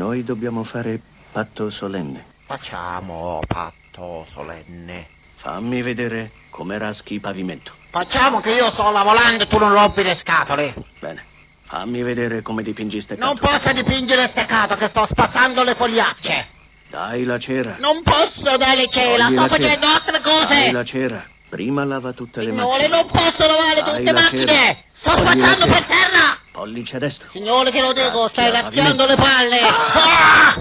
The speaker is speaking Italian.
Noi dobbiamo fare patto solenne. Facciamo patto solenne. Fammi vedere come raschi il pavimento. Facciamo che io sto lavorando e tu non rompi le scatole. Bene. Fammi vedere come dipingi steccato. Non posso dipingere steccato che sto spazzando le fogliacce. Dai la cera. Non posso dare cera, Togli sto la facendo cera. altre Dai cose. la cera. Prima lava tutte le Signore, macchine. non posso lavare Dai tutte le macchine. cera. Sto Togli spazzando per terra. Pollice destro. Signore che lo dico, stai il razziando le palle. Ah! Oh!